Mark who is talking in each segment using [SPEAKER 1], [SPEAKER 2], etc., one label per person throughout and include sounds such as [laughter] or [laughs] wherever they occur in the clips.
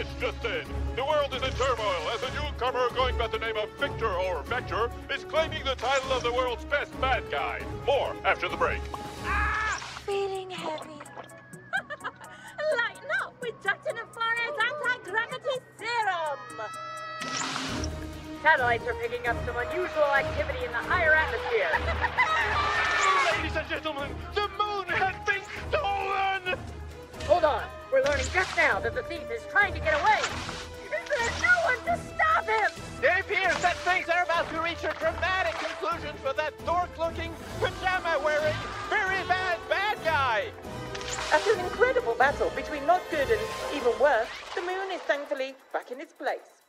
[SPEAKER 1] this just in. The world is in turmoil as a newcomer going by the name of Victor or Vector is claiming the title of the world's best bad guy. More after the break.
[SPEAKER 2] Feeling heavy. [laughs]
[SPEAKER 3] Lighten up with Dr. Nefario's anti-gravity serum! Satellites are picking up some unusual activity in the higher atmosphere. [laughs]
[SPEAKER 1] Ladies and gentlemen, the moon has been stolen!
[SPEAKER 3] Hold on. We're learning just now that the thief is trying to get away. There's no one to stop him!
[SPEAKER 4] It appears that things are about to reach a dramatic conclusion for that dork-looking, pajama-wearing, very bad bad guy.
[SPEAKER 5] After an incredible battle between not good and even worse, the moon is thankfully back in its place.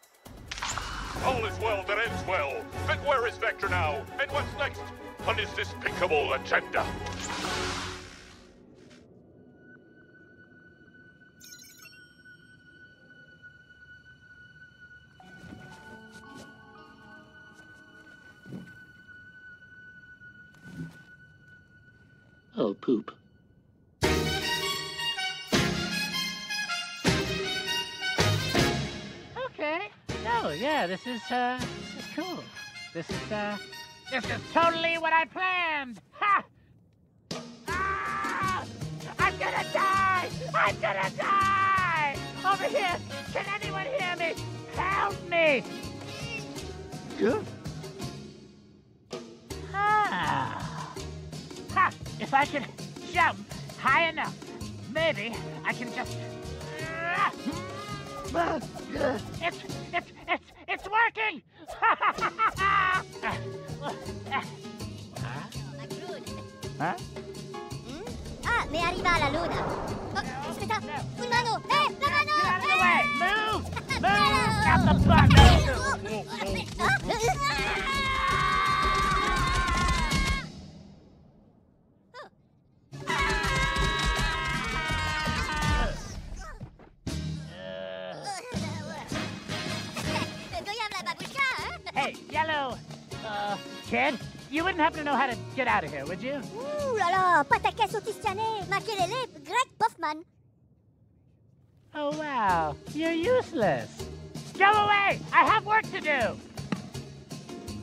[SPEAKER 1] All is well that ends well. But where is Vector now? And what's next on his despicable agenda?
[SPEAKER 6] Oh, poop.
[SPEAKER 7] Okay. No, yeah, this is uh this is cool. This is uh this is totally what I planned. Ha! Ah! I'm gonna die! I'm gonna die! Over here! Can anyone hear me? Help me! Good. If I could jump high enough, maybe I can just. It's it's it's it's working! huh?
[SPEAKER 8] Ah, me arriva la luna. Oh, aspetta, un mano! Eh, la mano!
[SPEAKER 7] Get out of the
[SPEAKER 8] Eh!
[SPEAKER 7] way! Move! Move! Out the butt! Yellow! Uh, kid, you wouldn't happen to know how to get out of here, would you?
[SPEAKER 8] Ouh là là, pataquès autistiané, makelele, Greg Poffman.
[SPEAKER 7] Oh, wow. You're useless. Go away! I have work to do!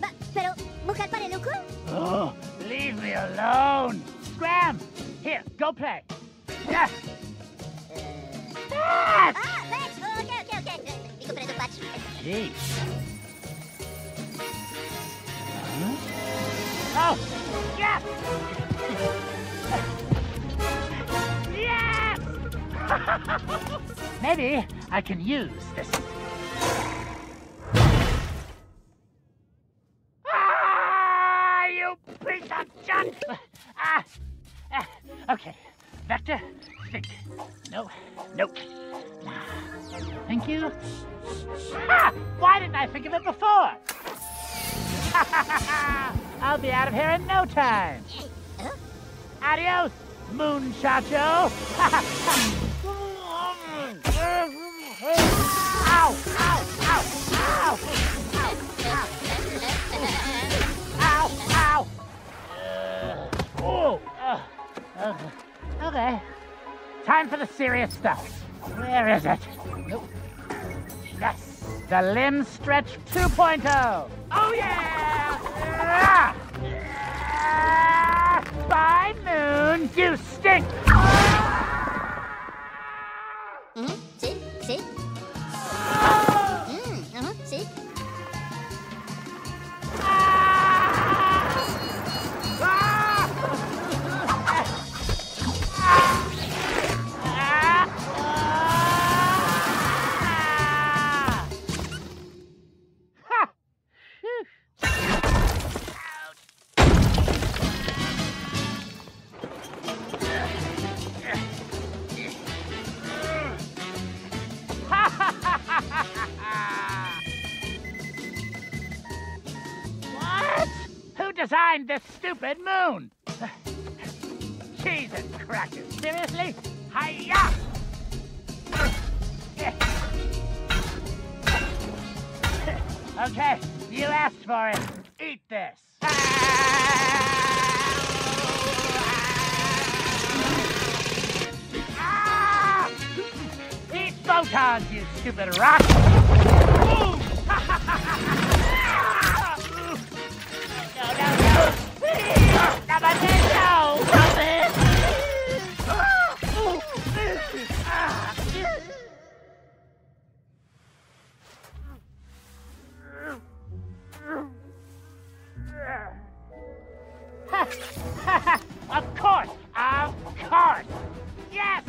[SPEAKER 8] Ma, pero, calepin est?
[SPEAKER 7] Oh, leave me alone! Scram! Here, go play. Yes! Yes!
[SPEAKER 8] Ah, Patch, oh, ok, ok, ok. Mi comprendo, Patch.
[SPEAKER 7] Jeez. Oh! Yes! Yes! Maybe I can use this. Ah, you piece of junk! Ah, ah, okay, Vector, think. No, nope. Thank you. Ah, why didn't I think of it before? [laughs] I'll be out of here in no time. Adios, moonchacho. [laughs] ow, ow, ow, ow, ow, ow. Uh, oh, uh, uh, okay. Time for the serious stuff. Where is it? Nope. The limb stretch 2.0. Oh yeah! Ah! Ah! Bye, Moon. You stink. Designed this stupid moon? Jesus crackers. Seriously? Hiya! Okay, you asked for it. Eat this. Ah! Eat photons, you stupid rock! [laughs] [laughs] of course! Of course! Yes!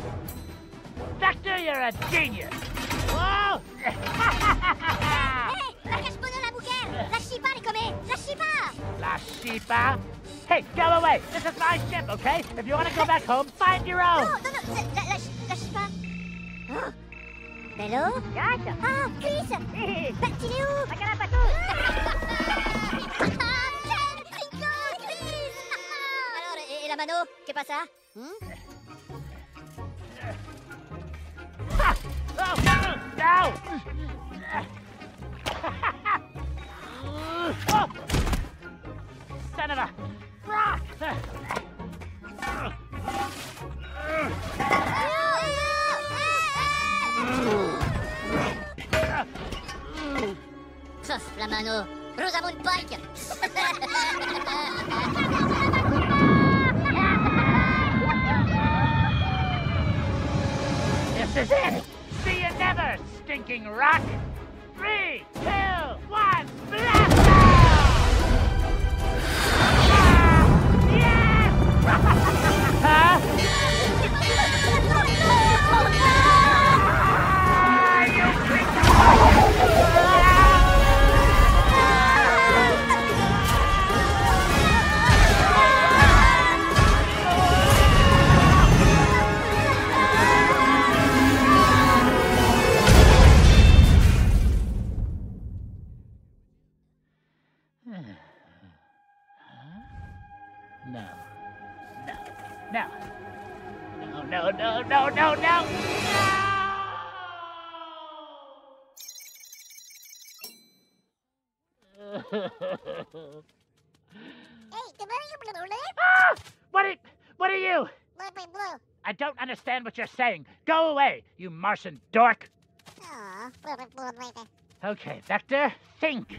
[SPEAKER 7] Vector, you're a genius! Whoa!
[SPEAKER 8] Hé Lâche pas dans la bouquelle Lâchez pas les commets Lâchez pas
[SPEAKER 7] La Shipa? Hey, go away! This is my ship, okay? If you want to go back home, find your own!
[SPEAKER 8] Non, non, non, la- lâche, lâche pas Oh. Bello
[SPEAKER 7] Gotcha!
[SPEAKER 8] Ah, Chris Bah, il est où
[SPEAKER 7] Regarde pas tout!
[SPEAKER 8] Mano Qu'est pas ça Hmm
[SPEAKER 7] Ha! Oh, no! oh! Son of a rock!
[SPEAKER 8] Sauf la mano Rosamund Pike [laughs]
[SPEAKER 7] is it! See you never, stinking rock! Three, two, one, blast No, no, no, no, no, ah! What are, what are you? I don't understand what you're saying. Go away, you Martian dork. Okay, Vector, think.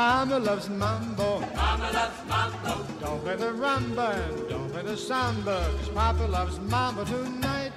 [SPEAKER 9] Mama loves mambo. Mama loves mambo. Don't play the rumba and don't play the samba, 'cause Papa loves mambo tonight.